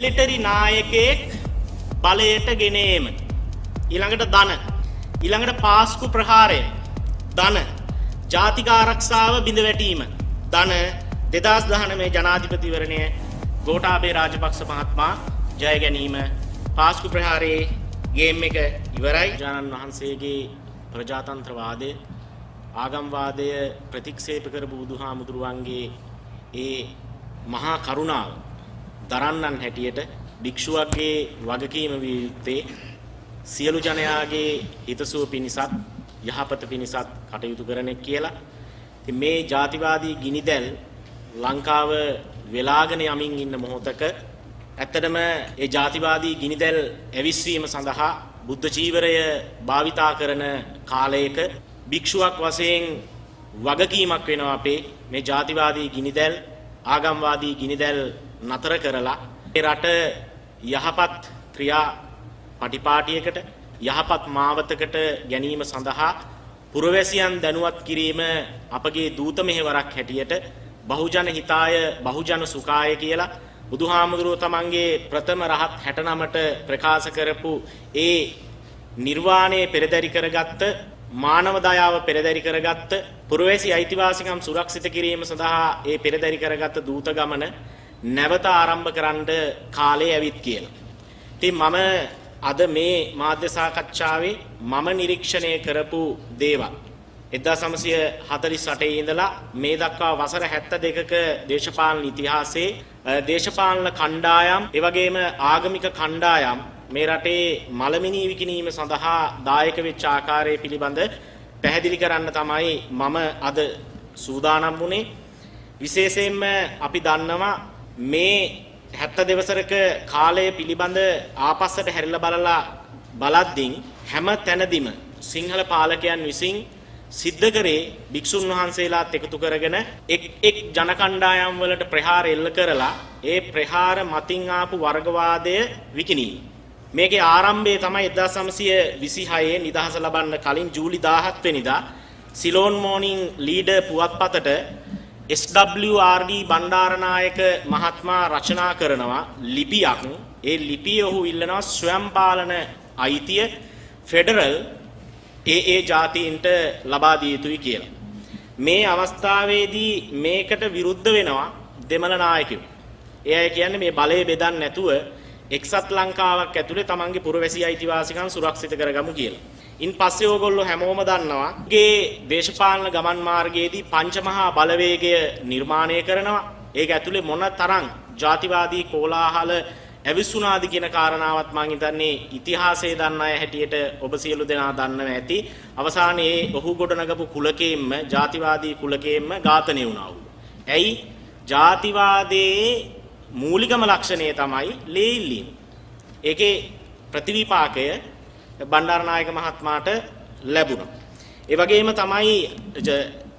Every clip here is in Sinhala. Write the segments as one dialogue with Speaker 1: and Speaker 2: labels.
Speaker 1: මිලිටරි නායකයෙක් බලයට ගෙනේම. ඊළඟට ධන. ඊළඟට පාස්කු ප්‍රහාරය. ධන. ජාතික ආරක්ෂාව බිඳ වැටීම. ධන දෙදස් දහන මේ ජනාධිපතිවරණය ගෝටාබේ රාජපක්ෂ මහත්මා ජය ගැනීම පාස්කු ප්‍රහාරයේ ගේම් එක ඉවරයි ජානන් වහන්සේගේ ප්‍රජාතන්ත්‍රවාදය ආගම්වාදය ප්‍රතික්ෂේප කරපු බුදුහාමුදුරුවන්ගේ ඒ මහා කරුණාව දරන්නන් හැටියට භික්ෂුවක්ගේ වගකීම විය යුත්තේ සියලු ජනයාගේ හිතසුව පිණිසත් යහපත පිණිසත් කටයුතු කරන කියලා. ඉතින් මේ ජාතිවාදී ගිනිදැල් ලංකාව වෙලාගෙන යමින් ඉන්න මොහොතක ඇත්තටම ඒ ජාතිවාදී ගිනිදැල් ඇවිස්වීම සඳහා බුද්ධ චීවරය භාවිතා කරන කාලයක භික්ෂුවක් වශයෙන් වගකීමක් වෙනවා අපේ මේ ජාතිවාදී ගිනිදැල් ආගම්වාදී ගිනිදැල් නතර කරලා ඒ රට යහපත් ක්‍රියා පටිපාටියකට යහපත් මාවතකට ගැනීම සඳහා පුරවැසියන් දැනුවත් කිරීම අපගේ දූත මෙහෙවරක් හැටියට බහුජන හිතාය බහුජන සුඛාය කියලා බුදුහාමුදුරුව තමන්ගේ ප්‍රථම රහත් 69ට ප්‍රකාශ කරපු ඒ නිර්වාණය පෙරදරි කරගත්ත මානව දයාව පෙරදරි කරගත්ත පුරවැසි අයිතිවාසිකම් සුරක්ෂිත කිරීම සඳහා ඒ පෙරදරි කරගත්ත දූත ගමන නැවත ආරම්භ කරන්න කාලේ ඇවිත් කියලා. ඉතින් මම අද මේ මාධ්‍ය සාකච්ඡාවේ මම නිරීක්ෂණය කරපු දේවල් 1948 ඉඳලා මේ දක්වා වසර 72ක දේශපාලන ඉතිහාසයේ දේශපාලන කණ්ඩායම් ඒ වගේම ආගමික කණ්ඩායම් මේ රටේ මලමිනී විකිණීම සඳහා දායක වෙච්ච ආකාරය පිළිබඳ පැහැදිලි කරන්න තමයි මම අද සූදානම් වුණේ විශේෂයෙන්ම අපි දන්නවා මේ 70 දවසරක කාලය පිළිබඳ ආපස්සට හැරිලා බලලා බලද්දී හැම තැනදීම සිංහල පාලකයන් විසින් සිද්ධ කරේ භික්ෂුන් වහන්සේලාත් එකතු කරගෙන එක් එක් ජන කණ්ඩායම් වලට ප්‍රහාර එල්ල කරලා ඒ ප්‍රහාර මතින් ආපු වර්ගවාදය විකිණීම. මේකේ ආරම්භය තමයි 1926 නිදහස ලබන්න කලින් ජූලි 17 වෙනිදා සිලෝන් මෝනින් ලීඩර් පුවත්පතට SWRD බණ්ඩාරනායක මහත්මයා රචනා කරනවා ලිපියක්. ඒ ලිපිය ඔහු ඉල්ලනවා ස්වයං පාලන අයිතිය ෆෙඩරල් ඒ ඒ ජාතීන්ට ලබා දිය යුතුයි කියලා. මේ අවස්ථාවේදී මේකට විරුද්ධ වෙනවා දෙමළ නායකයෝ. ඒ අය කියන්නේ මේ බලය බෙදන්න නැතුව එක්සත් ලංකාවක් ඇතුලේ තමන්ගේ පුරවැසි අයිතිවාසිකම් සුරක්ෂිත කරගමු කියලා. ඉන් පස්සේ ඕගොල්ලෝ හැමෝම දන්නවා ගේ දේශපාලන ගමන් මාර්ගයේදී පංචමහා බලවේගය නිර්මාණය කරනවා. ඒක ඇතුලේ මොන තරම් ජාතිවාදී කෝලාහල ඇවිස්සුනාද කියන කාරණාවත් මම හිතන්නේ ඉතිහාසයේ දන්න අය හැටියට ඔබ සියලු දෙනා දන්නවා ඇති. අවසානයේ ඔහු ගොඩනගපු කුලකයෙන්ම ජාතිවාදී කුලකයෙන්ම ඝාතනය වුණා වූ. ඇයි? ජාතිවාදයේ මූලිකම ලක්ෂණය තමයි ලේල්ලීම. ඒකේ ප්‍රතිවිපාකය බණ්ඩාරනායක මහත්මයාට ලැබුණා. ඒ වගේම තමයි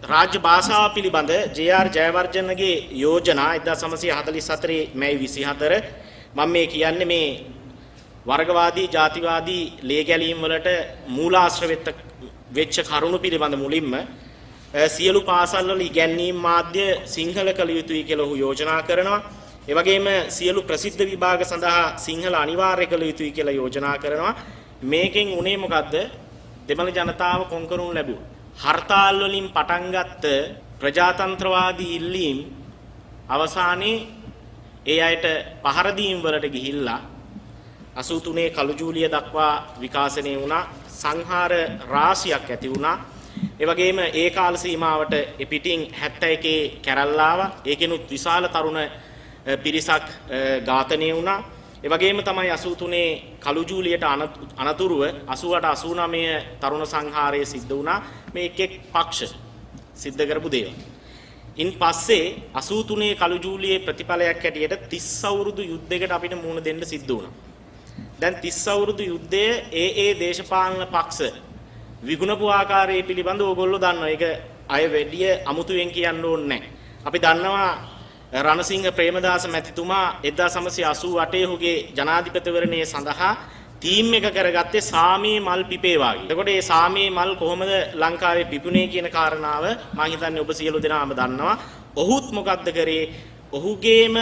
Speaker 1: රාජ්‍ය භාෂාව පිළිබඳ ජේ.ආර්. ජයවර්ධනගේ යෝජනා 1944 මැයි 24 මම මේ කියන්නේ මේ වර්ගවාදී ජාතිවාදී ලේ ගැලීම් වලට මූලාශ්‍ර වෙච්ච කරුණු පිළිබඳ මුලින්ම සියලු පාසල් වල ඉගැන්වීම් මාධ්‍ය සිංහල කළ යුතුයි කියලා ඔහු යෝජනා කරනවා. ඒ වගේම සියලු ප්‍රසිද්ධ විභාග සඳහා සිංහල අනිවාර්ය කළ යුතුයි කියලා යෝජනා කරනවා. මේකෙන් උනේ මොකද්ද? දෙමළ ජනතාව කොන්කරුන් ලැබුවා. හර්තාල් වලින් පටන් ගත්ත ප්‍රජාතන්ත්‍රවාදී ඉල්ලීම් අවසානයේ ඒ අයට පහර දීම් වලට ගිහිල්ලා 83 කළු ජූලිය දක්වා විකාශනය වුණා සංහාර රාශියක් ඇති වුණා ඒ වගේම ඒ කාල සීමාවට පිටින් 71 කැරල් ආවා ඒකෙනුත් විශාල තරුණ පිරිසක් ඝාතනය වුණා ඒ වගේම තමයි 83 කළු ජූලියට අනතුරුව 88 89 තරුණ සංහාරය සිද්ධ වුණා මේ එක් එක් පක්ෂ සිද්ධ කරපු දේවල් ඉන් පස්සේ 83 කළු ජූලියේ ප්‍රතිඵලයක් හැටියට 30 අවුරුදු යුද්ධයකට අපිට මුහුණ දෙන්න සිද්ධ වුණා. දැන් 30 අවුරුදු යුද්ධය ඒ ඒ දේශපාලන පක්ෂ විගුණපු ආකාරය පිළිබඳව ඕගොල්ලෝ දන්නවා. ඒක අය වැඩිය අමුතුවෙන් කියන්න ඕනේ නැහැ. අපි දන්නවා රණසිංහ ප්‍රේමදාස මැතිතුමා 1988 ඔහුගේ ජනාධිපතිවරණය සඳහා තීම් එක කරගත්තේ සාමේ මල් පිපේ වාගේ. එතකොට මේ සාමේ මල් කොහොමද ලංකාවේ පිපුණේ කියන කාරණාව මම හිතන්නේ ඔබ සියලු දෙනාම දන්නවා. ඔහුත් මොකද්ද කරේ? ඔහුගේම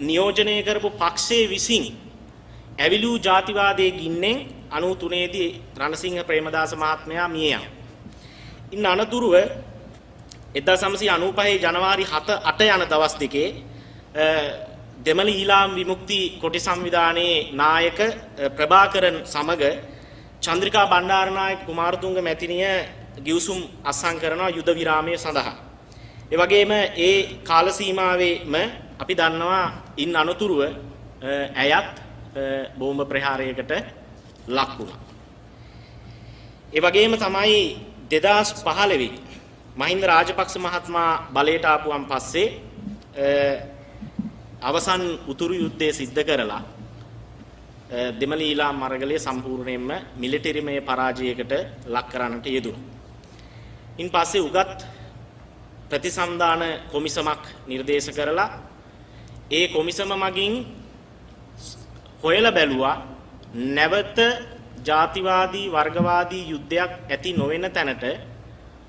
Speaker 1: නියෝජනය කරපු පක්ෂයේ විසින් ඇවිලූ ජාතිවාදයේ ගින්නෙන් 93 දී රණසිංහ ප්‍රේමදාස මහත්මයා මිය යනවා. ඉන්න අනතුරුව 1995 ජනවාරි 7 8 යන දවස් දෙකේ දෙමළ ඊලාම් විමුක්ති කොටි සංවිධානයේ නායක ප්‍රභාකරන් සමග චන්ද්‍රිකා බණ්ඩාරනායක කුමාරතුංග මැතිණිය ගිවිසුම් අත්සන් කරනවා යුද විරාමය සඳහා. ඒ වගේම ඒ කාල සීමාවෙම අපි දන්නවා ඉන් අනතුරුව ඇයත් බෝම්බ ප්‍රහාරයකට ලක් වුණා. ඒ වගේම තමයි 2015 මහින්ද රාජපක්ෂ මහත්මයා බලයට ආපුවන් පස්සේ අවසන් උතුරු යුද්ධය සිද්ධ කරලා දෙමළීලා මරගලේ සම්පූර්ණයෙන්ම මිලිටරිමය පරාජයකට ලක් කරන්නට යෙදුණා. ඉන් පස්සේ උගත් ප්‍රතිසන්දාන කොමිසමක් නිර්දේශ කරලා ඒ කොමිසම මගින් හොයලා බැලුවා නැවත ජාතිවාදී වර්ගවාදී යුද්ධයක් ඇති නොවන තැනට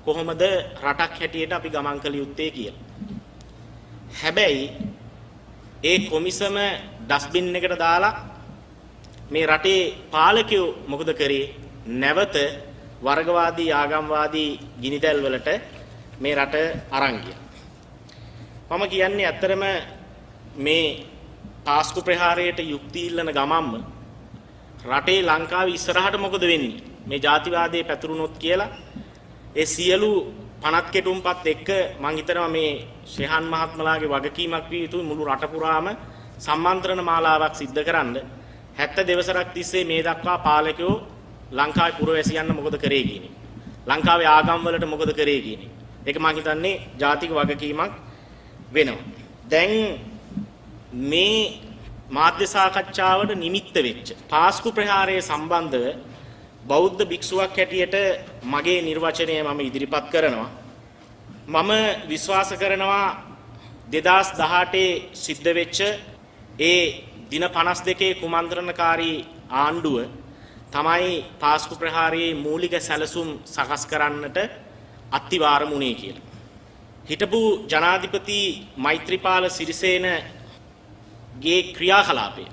Speaker 1: කොහොමද රටක් හැටියට අපි ගමන් කළ යුත්තේ කියලා. හැබැයි ඒ කොමිසම ඩස්බින් එකට දාලා මේ රටේ පාලකයෝ මොකද කරේ? නැවත වර්ගවාදී ආගම්වාදී ගිනිදැල් වලට මේ රට අරන් මම කියන්නේ ඇත්තරම මේ පාස්කු ප්‍රහාරයට යුක්ති ඉල්ලන ගමම්ම රටේ ලංකාවේ ඉස්සරහට මොකද වෙන්නේ? මේ ජාතිවාදයේ පැතුරුනොත් කියලා ඒ සියලු පනත් කෙටුම්පත් එක්ක මං හිතනවා මේ ශ්‍රේහන් මහත්මලාගේ වගකීමක් විය යුතුයි මුළු රට පුරාම සම්මන්ත්‍රණ මාලාවක් සිද්ධ කරන්න 70 දවසක් තිස්සේ මේ දක්වා පාලකයෝ ලංකාවේ පුරවැසියන්න මොකද කරේ කියන්නේ. ලංකාවේ ආගම් වලට මොකද කරේ කියන්නේ. ඒක මම හිතන්නේ ජාතික වගකීමක් වෙනවා. දැන් මේ මාධ්‍ය සාකච්ඡාවට නිමිත්ත වෙච්ච පාස්කු ප්‍රහාරයේ සම්බන්ධව බෞද්ධ භික්ෂුවක් හැටියට මගේ නිර්වචනය මම ඉදිරිපත් කරනවා. මම විශ්වාස කරනවා 2018 සිද්ධ වෙච්ච ඒ දින 52 කුමන්ත්‍රණකාරී ආණ්ඩුව තමයි පාස්කු ප්‍රහාරයේ මූලික සැලසුම් සකස් කරන්නට අත්තිවාරමුණේ කියලා. හිටපු ජනාධිපති මෛත්‍රීපාල සිරිසේන ගේ ක්‍රියාකලාපය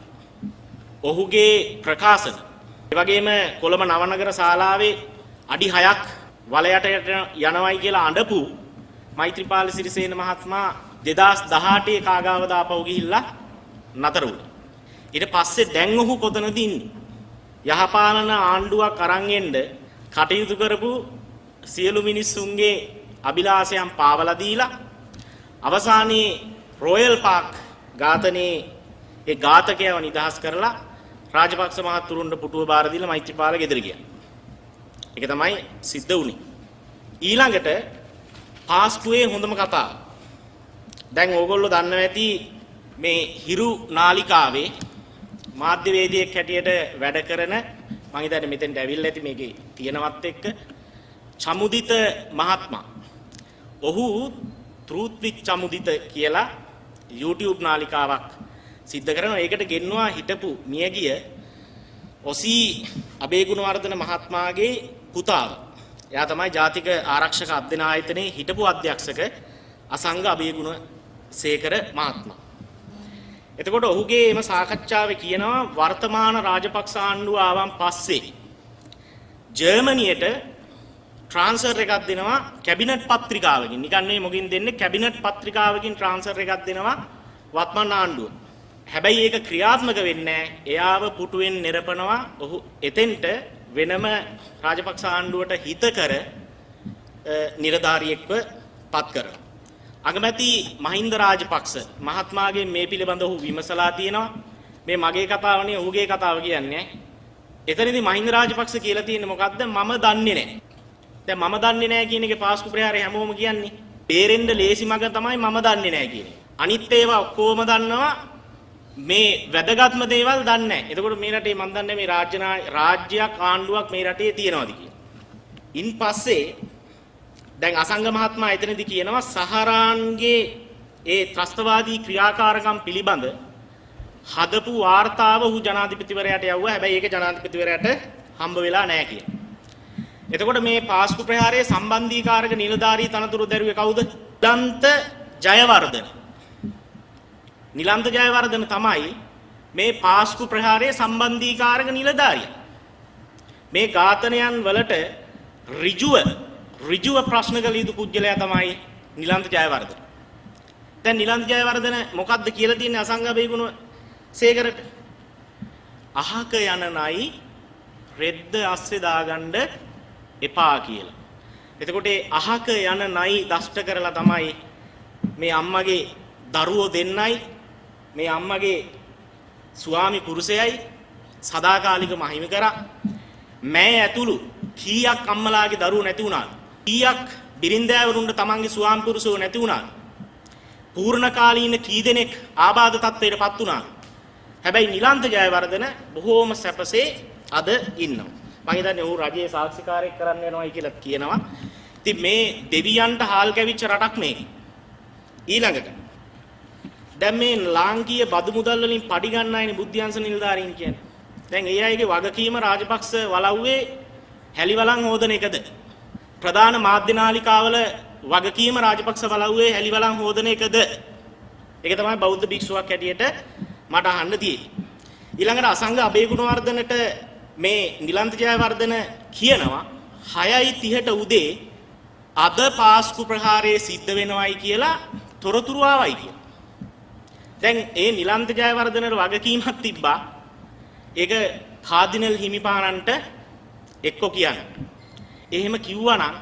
Speaker 1: ඔහුගේ ප්‍රකාශන ඒ වගේම කොළඹ නවනගර ශාලාවේ අඩි 6ක් වලයට යනවයි කියලා අඬපු මෛත්‍රීපාල සිරිසේන මහත්මයා 2018 කාගාව දාපව ගිහිල්ලා නතර වුණා. ඊට පස්සේ දැන් ඔහු කොතනද ඉන්නේ? යහපාලන ආණ්ඩුවක් අරන් එන්න කටයුතු කරපු සියලු මිනිස්සුන්ගේ අභිලාෂයන් පාවලා දීලා අවසානයේ රොයල් පාක් ඝාතනයේ ඒ ඝාතකයව නිදහස් කරලා රාජපක්ෂ මහතුරුන්ට පුටුව බාර දීලා මෛත්‍රීපාල ගෙදර ගියා. ඒක තමයි සිද්ධ වුනේ. ඊළඟට පාස්කුවේ හොඳම කතාව. දැන් ඕගොල්ලෝ දන්නවා ඇති මේ හිරු නාලිකාවේ මාධ්‍යවේදියෙක් හැටියට වැඩ කරන මම හිතන්නේ මෙතෙන්ට ඇවිල්ලා ඇති මේකේ තියෙනවත් එක්ක චමුදිත මහත්මයා. ඔහු ට්‍රූත් විත් චමුදිත කියලා YouTube නාලිකාවක් සිද්ධ කරනවා. ඒකට ගෙන්නවා හිටපු මියගිය ඔසී අබේගුණවර්ධන මහත්මයාගේ පුතාව. එයා තමයි ජාතික ආරක්ෂක අධ්‍යනායතනයේ හිටපු අධ්‍යක්ෂක අසංග අබේගුණ සේකර මහත්මයා. එතකොට ඔහුගේ එම සාකච්ඡාවේ කියනවා වර්තමාන රාජපක්ෂ ආණ්ඩුව ආවන් පස්සේ ජර්මනියට ට්‍රාන්ස්ෆර් එකක් දෙනවා කැබිනට් පත්‍රිකාවකින්. නිකන් නෙවෙයි මොකින් දෙන්නේ කැබිනට් පත්‍රිකාවකින් ට්‍රාන්ස්ෆර් එකක් දෙනවා වත්මන් ආණ්ඩුව. හැබැයි ඒක ක්‍රියාත්මක වෙන්නේ එයාව පුටුවෙන් නිරපනවා ඔහු එතෙන්ට වෙනම රාජපක්ෂ ආණ්ඩුවට හිතකර නිලධාරියෙක්ව පත් කරනවා. අගමැති මහින්ද රාජපක්ෂ මහත්මාගේ මේ පිළිබඳව ඔහු විමසලා තියෙනවා. මේ මගේ කතාව නෙවෙයි ඔහුගේ කතාව කියන්නේ. එතනදී මහින්ද රාජපක්ෂ කියලා තියෙන්නේ මොකද්ද? මම දන්නේ නැහැ. දැන් මම දන්නේ නැහැ කියන එකේ පාස්කු ප්‍රහාරය හැමෝම කියන්නේ. බේරෙන්න ලේසි මඟ තමයි මම දන්නේ නැහැ කියන්නේ. අනිත් ඒවා ඔක්කොම දන්නවා මේ වැදගත්ම දේවල් දන්නේ නැහැ. එතකොට මේ රටේ මම දන්නේ මේ රාජ්‍ය රාජ්‍යයක් ආණ්ඩුවක් මේ රටේ තියෙනවද කියලා. ඉන් පස්සේ දැන් අසංග මහත්මයා එතනදී කියනවා සහරාන්ගේ ඒ ත්‍රස්තවාදී ක්‍රියාකාරකම් පිළිබඳ හදපු වාර්තාව ඔහු ජනාධිපතිවරයාට යවුවා. හැබැයි ඒක ජනාධිපතිවරයාට හම්බ වෙලා නැහැ කියලා. එතකොට මේ පාස්කු ප්‍රහාරයේ සම්බන්ධීකාරක නිලධාරී තනතුරු දැරුවේ කවුද? දන්ත ජයවර්ධන. නිලන්ත ජයවර්ධන තමයි මේ පාස්කු ප්‍රහාරයේ සම්බන්ධීකාරක නිලධාරියා. මේ ඝාතනයන් වලට ඍජුව ඍජුව ප්‍රශ්න කළ යුතු පුජ්‍යලයා තමයි නිලන්ත ජයවර්ධන. දැන් නිලන්ත ජයවර්ධන මොකද්ද කියලා තියෙන්නේ අසංග බේගුණ සේකරට? අහක යන නයි රෙද්ද අස්සේ දාගන්න එපා කියලා. එතකොට අහක යන නයි දෂ්ට කරලා තමයි මේ අම්මගේ දරුවෝ දෙන්නයි මේ අම්මගේ ස්වාමි පුරුෂයයි සදාකාලික මහිම කරා. මෑ ඇතුළු කීයක් අම්මලාගේ දරුවෝ නැති වුණාද? කීයක් බිරින්දෑවරුන්ට තමන්ගේ ස්වාමි පුරුෂයෝ නැති වුණාද? පූර්ණ කාලීන කී දෙනෙක් ආබාධ තත්ත්වයටපත් වුණාද? හැබැයි නිලන්ත ජයවර්ධන බොහෝම සැපසේ අද ඉන්නවා. මම හිතන්නේ ඔහු රජයේ සාක්ෂිකාරයෙක් කරන්න යනවායි කියලා කියනවා. ඉතින් මේ දෙවියන්ට හාල් කැවිච්ච රටක් මේක. ඊළඟට දැන් මේ ලාංකීය බදු මුදල් වලින් පඩි ගන්න අයනේ බුද්ධ්‍යංශ නිලධාරීන් කියන්නේ. දැන් ඒ අයගේ වගකීම රාජපක්ෂ වලව්වේ හැලිවලන් හොදන එකද? ප්‍රධාන මාධ්‍ය නාලිකාවල වගකීම රාජපක්ෂ වලව්වේ හැලිවලන් හොදන එකද? ඒක තමයි බෞද්ධ භික්ෂුවක් හැටියට මට අහන්න තියෙන්නේ. ඊළඟට අසංග අබේගුණවර්ධනට මේ නිලන්ත ජයවර්ධන කියනවා 6:30ට උදේ අද පාස්කු ප්‍රහාරයේ සිද්ධ වෙනවයි කියලා තොරතුරු ආවයි කියලා. දැන් ඒ නිලන්ත ජයවර්ධනට වගකීමක් තිබ්බා. ඒක කාදිනල් හිමිපාණන්ට එක්ක කියන්න. එහෙම කිව්වනම්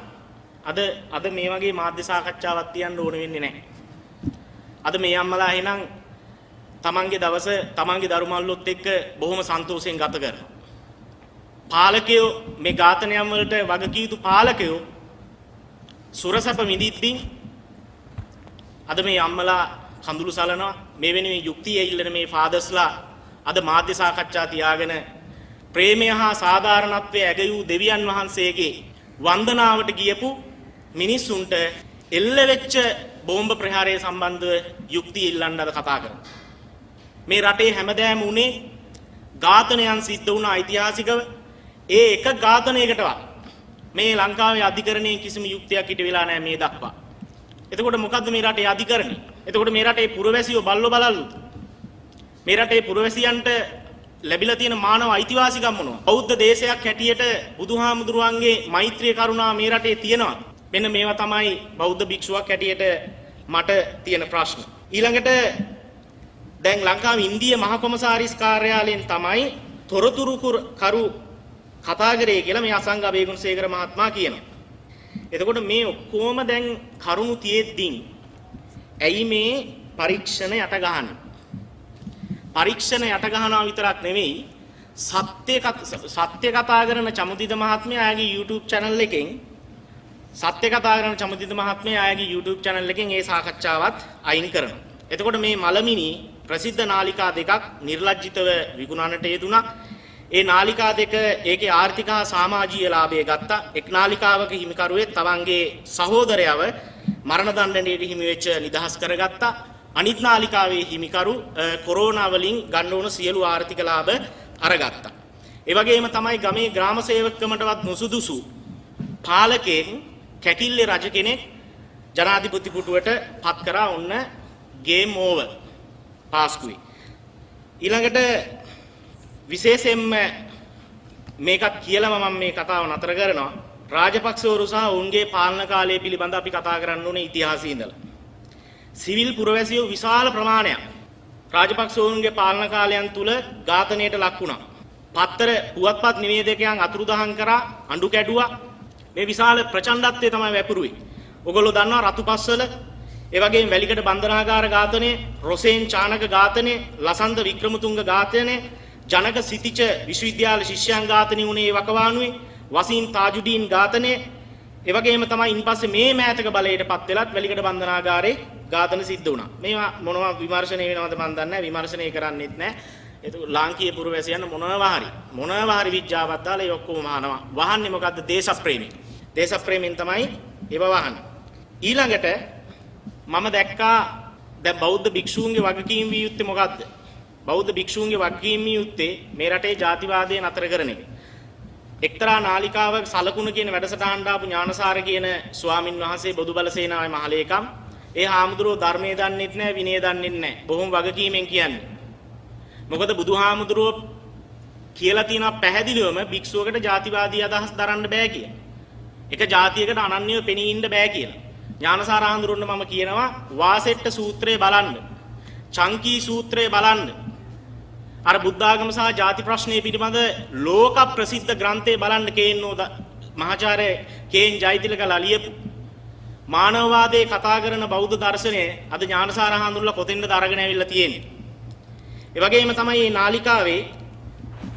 Speaker 1: අද අද මේ වගේ මාධ්‍ය සාකච්ඡාවක් තියන්න ඕන වෙන්නේ නැහැ. අද මේ අම්මලා එහෙනම් තමන්ගේ දවස තමන්ගේ දරුමල්ලොත් එක්ක බොහොම සන්තෝෂයෙන් ගත කරනවා. පාලකයෝ මේ ඝාතනයන් වලට වගකිය යුතු පාලකයෝ සුරසප මිදිද්දී අද මේ අම්මලා කඳුළු සලනවා මේ වෙනුවෙන් යුක්තිය ඉල්ලන මේ ෆාදර්ස්ලා අද මාධ්‍ය සාකච්ඡා තියාගෙන ප්‍රේමය හා සාධාරණත්වයේ ඇගයූ දෙවියන් වහන්සේගේ වන්දනාවට ගියපු මිනිස්සුන්ට එල්ල වෙච්ච බෝම්බ ප්‍රහාරය සම්බන්ධව යුක්තිය ඉල්ලන්න අද කතා කරනවා. මේ රටේ හැමදෑම උනේ ඝාතනයන් සිද්ධ වුණ ඓතිහාසිකව ඒ එක ඝාතනයකටවත් මේ ලංකාවේ අධිකරණයේ කිසිම යුක්තියක් හිට වෙලා නැහැ මේ දක්වා. එතකොට මොකද්ද මේ රටේ අධිකරණය? එතකොට මේ රටේ පුරවැසියෝ බල්ලෝ බලල්ලු. මේ රටේ පුරවැසියන්ට ලැබිලා තියෙන මානව අයිතිවාසිකම් මොනවා? බෞද්ධ දේශයක් හැටියට බුදුහාමුදුරුවන්ගේ මෛත්‍රී කරුණා මේ රටේ තියෙනවා. මෙන්න මේවා තමයි බෞද්ධ භික්ෂුවක් හැටියට මට තියෙන ප්‍රශ්න. ඊළඟට දැන් ලංකාවේ ඉන්දිය මහ කොමසාරිස් කාර්යාලයෙන් තමයි තොරතුරු කරු කතා කරේ කියලා මේ අසංග බේගුණසේකර මහත්මයා කියනවා. එතකොට මේ ඔක්කොම දැන් කරුණු තියෙද්දී ඇයි මේ පරීක්ෂණ යට ගහන්නේ? පරීක්ෂණ යට ගහනවා විතරක් නෙවෙයි සත්‍ය සත්‍ය කතා කරන චමුදිත මහත්මයා ආගේ YouTube channel එකෙන් සත්‍ය කතා කරන චමුදිත මහත්මයා ආගේ YouTube channel එකෙන් ඒ සාකච්ඡාවත් අයින් කරනවා. එතකොට මේ මලමිනි ප්‍රසිද්ධ නාලිකා දෙකක් නිර්ලජ්ජිතව විකුණන්නට යෙදුණා. ඒ නාලිකා දෙක ඒකේ ආර්ථික හා සමාජීය ලාභය ගත්තා. එක් නාලිකාවක හිමිකරුවෙක් තමන්ගේ සහෝදරයව මරණ දණ්ඩනයට හිමි වෙච්ච නිදහස් කරගත්තා. අනිත් නාලිකාවේ හිමිකරු කොරෝනා වලින් ගන්න ඕන සියලු ආර්ථික ලාභ අරගත්තා. ඒ වගේම තමයි ගමේ ග්‍රාම සේවකකමටවත් නුසුදුසු පාලකෙන් කැකිල්ලේ රජ කෙනෙක් ජනාධිපති පුටුවට පත් කරා ඔන්න ගේම් ඕවර් පාස්කුවේ. ඊළඟට විශේෂයෙන්ම මේකත් කියලාම මම මේ කතාව නතර කරනවා. රාජපක්ෂවරු සහ ඔවුන්ගේ පාලන කාලය පිළිබඳ අපි කතා කරන්න ඕනේ ඉතිහාසයේ ඉඳලා. සිවිල් පුරවැසියෝ විශාල ප්‍රමාණයක් රාජපක්ෂවරුන්ගේ පාලන කාලයන් තුල ඝාතනයට ලක් වුණා. පත්තර පුවත්පත් නිවේදකයන් අතුරුදහන් කරා අඬු කැඩුවා. මේ විශාල ප්‍රචණ්ඩත්වය තමයි වැපරුවේ. ඔගොල්ලෝ දන්නවා රතුපස්වල ඒ වගේම වැලිකඩ බන්ධනාගාර ඝාතනය, රොසේන් චානක ඝාතනය, ලසන්ත වික්‍රමතුංග ඝාතනය, ජනක සිටිච විශ්වවිද්‍යාල ශිෂ්‍යයන් ඝාතනය වුණේ වකවානුවේ, වසීම් තාජුඩීන් ඝාතනය, ඒ වගේම තමයි ඉන්පස්සේ මේ මෑතක බලයටපත් වෙලත් වැලිකඩ බන්ධනාගාරේ ඝාතන සිද්ධ වුණා. මේවා මොනවා විමර්ශනය වෙනවද මන් දන්නේ නැහැ. විමර්ශනය කරන්නෙත් නැහැ. ඒක ලාංකීය පුරවැසියන් මොනවා හරි මොනවා හරි විඥාවක් දාලා ඒ ඔක්කොම වහනවා. වහන්නේ මොකද්ද? දේශප්‍රේමී. දේශප්‍රේමීන් තමයි ඒව වහන්නේ. ඊළඟට මම දැක්කා දැන් බෞද්ධ භික්ෂූන්ගේ වගකීම් විය යුත්තේ මොකද්ද? බෞද්ධ භික්ෂූන්ගේ වගකීම් විය යුත්තේ මේ රටේ ජාතිවාදය නතර කරන එක. එක්තරා නාලිකාවක සලකුණ කියන වැඩසටහනට ආපු ඥානසාර කියන ස්වාමින් වහන්සේ බොදුබල සේනාවේ මහලේකම් ඒ හාමුදුරුවෝ ධර්මයේ දන්නෙත් නැහැ විනය දන්නෙත් නැහැ. බොහොම වගකීමෙන් කියන්නේ. මොකද බුදුහාමුදුරුවෝ කියලා තියෙනවා පැහැදිලිවම භික්ෂුවකට ಜಾතිවාදී අදහස් දරන්න බෑ කියලා. එක જાතියකට අනන්‍යව පෙනී ඉන්න බෑ කියලා. ඥානසාර හඳුරන්න මම කියනවා වාසෙට්ට සූත්‍රය බලන්න. චංකී සූත්‍රය බලන්න. අර බුද්ධාගම සහ ಜಾති ප්‍රශ්නය පිළිබඳ ලෝක ප්‍රසිද්ධ ග්‍රන්ථය බලන්න කේන්නෝ මහාචාර්ය කේන් ජයතිලකලා ලියපු මානවවාදයේ කතා කරන බෞද්ධ දර්ශනය අද ඥානසාර හඳුන්ලා කොතෙන්ද අරගෙන ඇවිල්ලා තියෙන්නේ. ඒ වගේම තමයි මේ නාලිකාවේ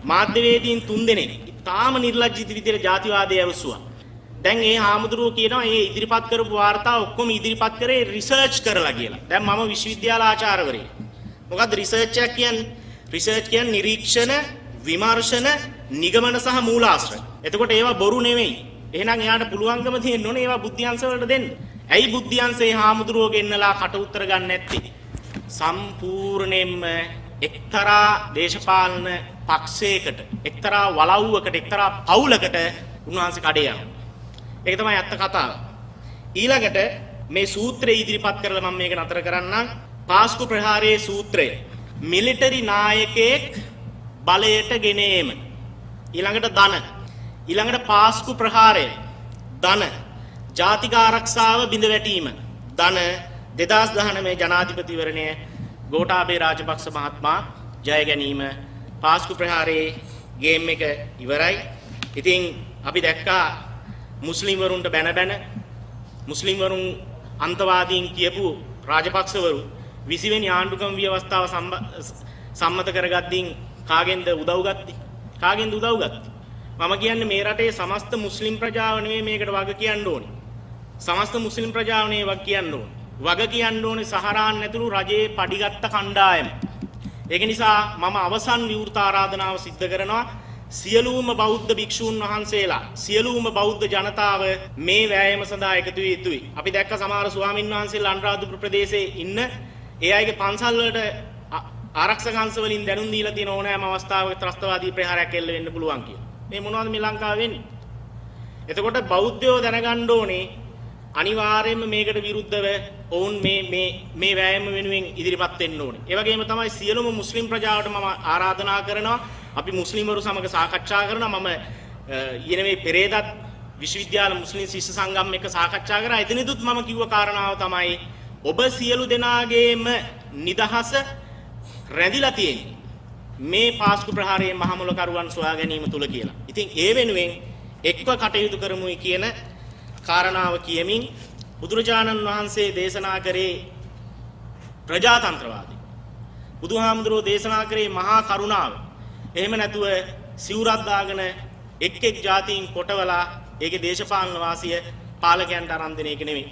Speaker 1: මාධ්‍යවේදීන් තුන්දෙනෙක් තාම නිර්ලජ්ජිත විදිහට ಜಾතිවාදය ඇවසුවා. දැන් ඒ හාමුදුරුවෝ කියනවා මේ ඉදිරිපත් කරපු වාර්තා ඔක්කොම ඉදිරිපත් කරේ රිසර්ච් කරලා කියලා. දැන් මම විශ්වවිද්‍යාල ආචාර්යවරයෙක්. මොකද්ද රිසර්ච් එක කියන්නේ? රිසර්ච් කියන්නේ නිරීක්ෂණ, විමර්ශන, නිගමන සහ මූලාශ්‍ර. එතකොට ඒවා බොරු නෙමෙයි. එහෙනම් එයාට පුළුවන්කම තියෙන්න ඕනේ ඒවා බුද්ධියංශ වලට දෙන්න. ඇයි බුද්ධියංශේ හාමුදුරුවෝ ගෙන්නලා කට උත්තර ගන්න නැත්තේ? සම්පූර්ණයෙන්ම එක්තරා දේශපාලන පක්ෂයකට එක්තරා වලව්වකට එක්තරා පවුලකට උන්වහන්සේ කඩේ යනවා. ඒක තමයි ඇත්ත කතාව. ඊළඟට මේ සූත්‍රය ඉදිරිපත් කරලා මම මේක නතර කරන්නම්. පාස්කු ප්‍රහාරයේ සූත්‍රය. මිලිටරි නායකයෙක් බලයට ගෙනේම. ඊළඟට ධන. ඊළඟට පාස්කු ප්‍රහාරය. ධන. ජාතික ආරක්ෂාව බිඳ වැටීම. ධන 2019 ජනාධිපතිවරණය ගෝඨාභය රාජපක්ෂ මහත්මයා ජය ගැනීම පාස්කු ප්‍රහාරයේ ගේම් එක ඉවරයි. ඉතින් අපි දැක්කා මුස්ලිම් වරුන්ට බැන බැන මුස්ලිම් වරුන් අන්තවාදීන් කියපු රාජපක්ෂවරු 20 වෙනි ආණ්ඩුක්‍රම ව්‍යවස්ථාව සම්මත කරගත්තින් කාගෙන්ද උදව් ගත්තේ? කාගෙන්ද උදව් ගත්තේ? මම කියන්නේ මේ රටේ සමස්ත මුස්ලිම් ප්‍රජාව නෙමෙයි මේකට වග කියන්න ඕනේ. සමස්ත මුස්ලිම් ප්‍රජාව නෙමෙයි වග කියන්න ඕනේ. වග කියන්න ඕනේ සහරාන් ඇතුළු රජයේ පඩිගත්ත කණ්ඩායම. ඒක නිසා මම අවසන් විවෘත ආරාධනාව සිද්ධ කරනවා සියලුම බෞද්ධ භික්ෂූන් වහන්සේලා සියලුම බෞද්ධ ජනතාව මේ වෑයම සඳහා එකතු විය යුතුයි. අපි දැක්ක සමහර ස්වාමින් වහන්සේලා අනුරාධපුර ප්‍රදේශයේ ඉන්න ඒ අයගේ පන්සල් වලට ආරක්ෂක අංශ වලින් දැනුම් දීලා තියෙන ඕනෑම අවස්ථාවක ත්‍රස්තවාදී ප්‍රහාරයක් එල්ල වෙන්න පුළුවන් කියලා. මේ මොනවද මේ ලංකාවේ වෙන්නේ? එතකොට බෞද්ධයෝ දැනගන්න ඕනේ අනිවාර්යයෙන්ම මේකට විරුද්ධව ඔවුන් මේ මේ මේ වෑයම වෙනුවෙන් ඉදිරිපත් වෙන්න ඕනේ. ඒ වගේම තමයි සියලුම මුස්ලිම් ප්‍රජාවට මම ආරාධනා කරනවා අපි මුස්ලිම්වරු සමග සාකච්ඡා කරනවා මම ඊයේ මේ පෙරේදත් විශ්වවිද්‍යාල මුස්ලිම් ශිෂ්‍ය සංගම් එක්ක සාකච්ඡා කරා. එතනදිත් මම කිව්ව කාරණාව තමයි ඔබ සියලු දෙනාගේම නිදහස රැඳිලා තියෙන්නේ මේ පාස්කු ප්‍රහාරයේ මහමුලකරුවන් සොයා ගැනීම තුල කියලා. ඉතින් ඒ වෙනුවෙන් එක්ව කටයුතු කරමුයි කියන කාරණාව කියමින් බුදුරජාණන් වහන්සේ දේශනා කරේ ප්‍රජාතන්ත්‍රවාදී. බුදුහාමුදුරෝ දේශනා කරේ මහා කරුණාව. එහෙම නැතුව සිවුරක් දාගෙන එක් එක් જાතීන් කොටවලා ඒකේ දේශපාලන වාසිය පාලකයන්ට අරන් දෙන එක නෙමෙයි.